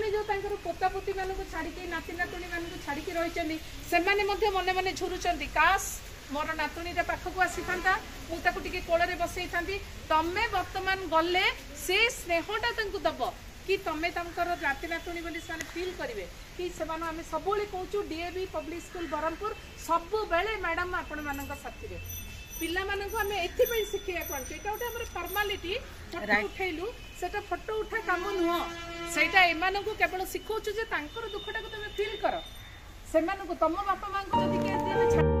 ସେମାନେ ଯୋଉ ତାଙ୍କର ପୋତାପୋତି ମାନଙ୍କୁ ଛାଡିକି ନାତି ନାତୁଣୀ ମାନଙ୍କୁ ଛାଡିକି ରହିଛନ୍ତି ସେମାନେ ମଧ୍ୟ ମନେ ମନେ ଝୁରୁଛନ୍ତି କାସ୍ ମୋର ନାତୁଣୀଟା ପାଖକୁ ଆସିଥାନ୍ତା ମୁଁ ତାକୁ ଟିକେ କୋଳରେ ବସେଇଥାନ୍ତି ତମେ ବର୍ତ୍ତମାନ ଗଲେ ସେ ସ୍ନେହଟା ତାଙ୍କୁ ଦବ କି ତମେ ତାଙ୍କର ନାତି ନାତୁଣୀ ବୋଲି ସେମାନେ ଫିଲ୍ କରିବେ କି ସେମାନେ ଆମେ ସବୁବେଳେ କହୁଛୁ ଡିଏଭି ପବ୍ଲିକ ସ୍କୁଲ ବ୍ରହ୍ମପୁର ସବୁବେଳେ ମ୍ୟାଡାମ ଆପଣମାନଙ୍କ ସାଥିରେ ପିଲାମାନଙ୍କୁ ଆମେ ଏଥିପାଇଁ ଶିଖେଇବାକୁ ଆଣୁଛୁ। ଏଇଟା ଗୋଟେ ଆମର ଫର୍ମାଲିଟି ଫଟୋ ଉଠେଇଲୁ ସେଟା ଫଟୋ ଉଠା କାମ ନୁହଁ। ସେଇଟା ଏମାନଙ୍କୁ କେବଳ ଶିଖଉଛୁ ଯେ ତାଙ୍କର ଦୁଃଖଟାକୁ ତମେ ଫିଲ୍ କର। ସେମାନଙ୍କୁ ତମ ବାପା ମାଙ୍କୁ ଯଦି କିଏ ଦେବେ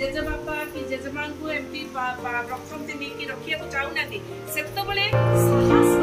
ଜେଜେ ବାପା କି ଜେଜେମାଙ୍କୁ ଏମିତି ବା- ବା- ରଖନ୍ତିନି କି ରଖିବାକୁ ଚାହୁଁନାହାନ୍ତି ସେତେବେଳେ ସାହସ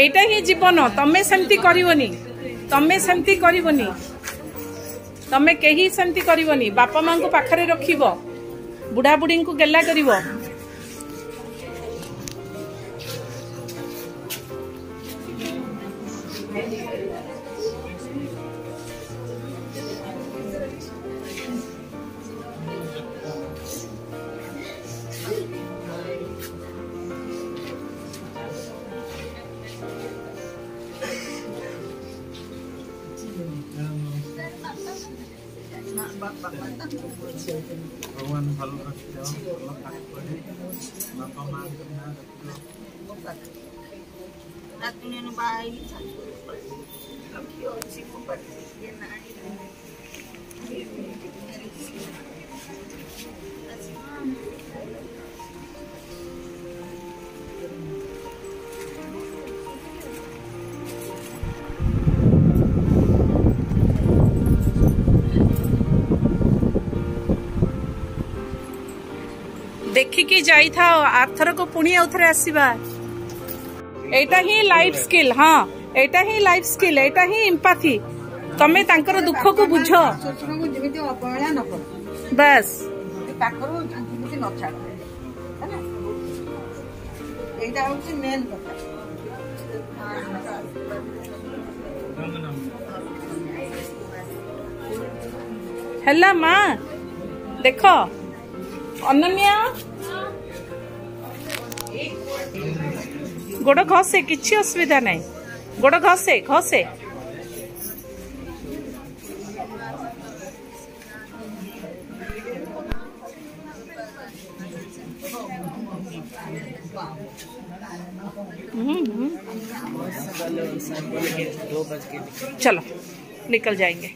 এইটা ହିଁ ଜୀବନ ତମେ ସେମିତି କରିବନି ତମେ ସେମିତି କରିବନି ତମେ କେହି ସେମିତି କରିବନି ବାପା ମାଙ୍କୁ ପାଖରେ ରଖିବ ବୁଢାବୁଢୀଙ୍କୁ ଗେଲା କରିବ ভগবান ভালো রাখতে ভালো কাজ করে বাবা মা রাখতে বাইরে ଦେଖିକି ଯାଇଥାଅ ଆରଥରକୁ ପୁଣି ଆଉ ଥରେ ଆସିବା ଏଇଟା ହିଁ ଲାଇଫ ସ୍କିଲ୍ ହଁ ଏଇଟା ହିଁ ଲାଇଫ ସ୍କିଲ୍ ଏଇଟା ହିଁ ଇମ୍ପାଥି ତମେ ତାଙ୍କର ଦୁଃଖକୁ ବୁଝ ଶ୍ୱଶୁରଙ୍କୁ ଯେମିତି ଅବହେଳା ନ କର ବାସ୍ ସେ ପାଖରୁ ଯେମିତି ନ ଛାଡ଼ ହେଲା ଏଇଟା ହଉଛି ମେନ୍ କଥା ହେଲା ମା ଦେଖ ଅନନ୍ୟା ଗୋଡ ଘଷେ କିଛି ଅସୁବିଧା ନାହିଁ ଗୋଡ ଘଷେ ଘଷେ हम्म, हम्म। चलो निकल जाएंगे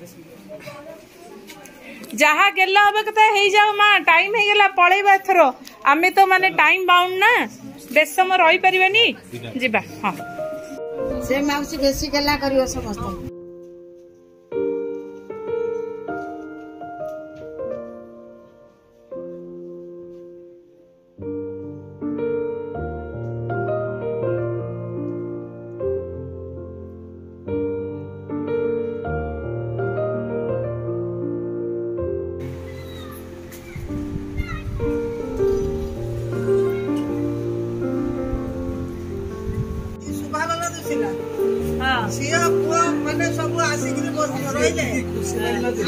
ଯାହା ଗେଲ ହବା କଥା ହେଇଯାଉ ମା ଟାଇମ ହେଇଗଲା ପଳେଇବା ଏଥର ଆମେ ତ ମାନେ ଟାଇମ ବାଉଣ୍ଡ ନା ବେଶ ସମୟ ରହିପାରିବାନି ଯିବା ହଁ ସେ ମାଉସୀ ବେଶୀ ଗେଲା କରିବ ସମସ୍ତଙ୍କୁ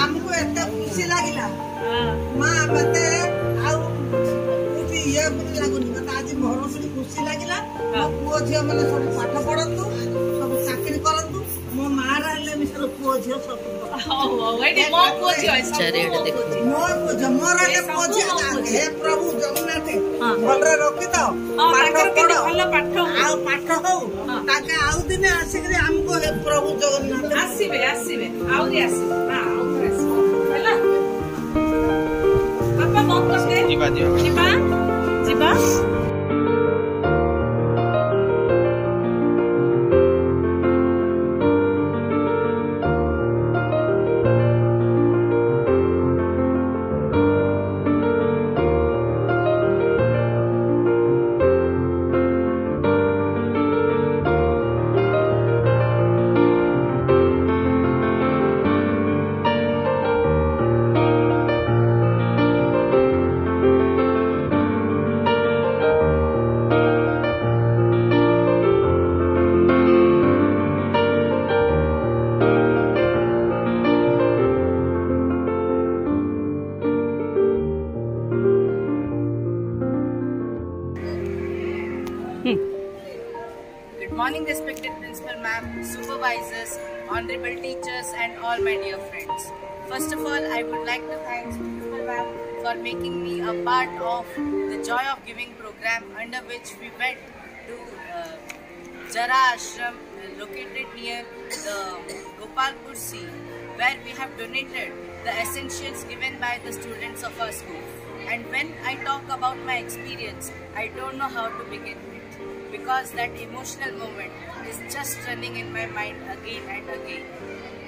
हमको इतना खुशी लागिला माँ बते आउ कुछ ये मन लागुनी मते आज मोर सुनी खुशी लागिला मो पुओ झियो माने सब पाठ पढंतु सब चाकरी करंतु मो माँ रहले मी सब पुओ झियो सब हाउ हाउ एडी मो पुओ झियो चारे एडे देखो मो पुओ झियो मोर रहले पुओ झियो हे प्रभु जगन्नाथ भलरे रोकी दाओ पाठ पढो भल पाठ आउ पाठ हो ताके आउ दिने आसिकरी हमको हे प्रभु जगन्नाथ आसीबे आसीबे आउरी आसीबे हां 几班几班 near the Gopalpur Sea, where we have donated the essentials given by the students of our school. And when I talk about my experience, I don't know how to begin it because that emotional moment is just running in my mind again and again.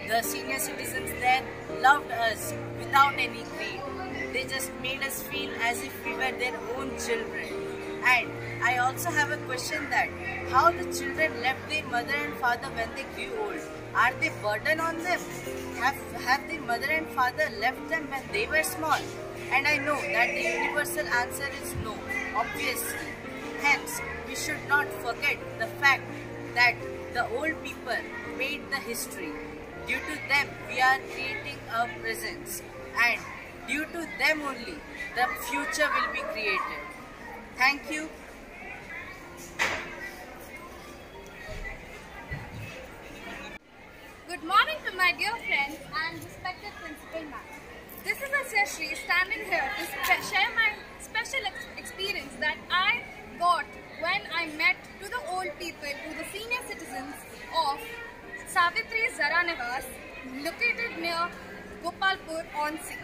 The senior citizens there loved us without any greed. They just made us feel as if we were their own children. And I also have a question that how the children left their mother and father when they grew old. Are they burden on them? Have, have their mother and father left them when they were small? And I know that the universal answer is no, obviously. Hence, we should not forget the fact that the old people made the history. Due to them, we are creating our presence. And due to them only, the future will be created. Thank you. Good morning to my dear friends and respected principal ma'am. This is Asya standing here to share my special ex- experience that I got when I met to the old people, to the senior citizens of Sabitri Jara Nibash located near Gopalpur on sea.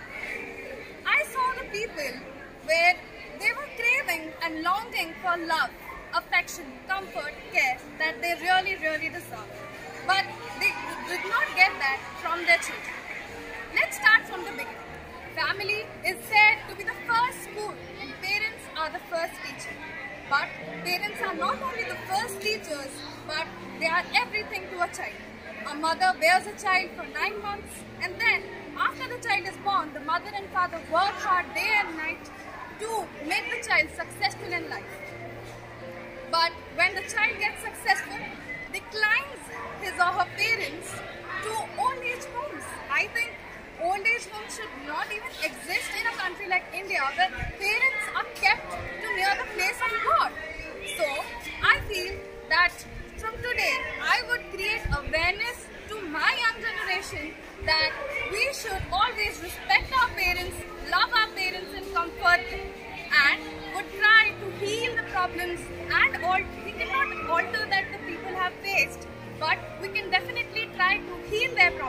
I saw the people where they were craving and longing for love, affection, comfort, care that they really, really deserve. But they did not get that from their children. Let's start from the beginning. Family is said to be the first school and parents are the first teacher. But parents are not only the first teachers, but they are everything to a child. A mother bears a child for nine months and then after the child is born, the mother and father work hard day and night to make the child successful in life. But when the child gets successful, declines his or her parents to old age homes. I think old age homes should not even exist in a country like India where parents are kept to near the place of God. So I feel that from today I would create awareness to my young generation that we should always respect our parents, love our parents and comfort and would try to heal the problems and all we cannot alter that the people have faced but we can definitely try to heal their problems.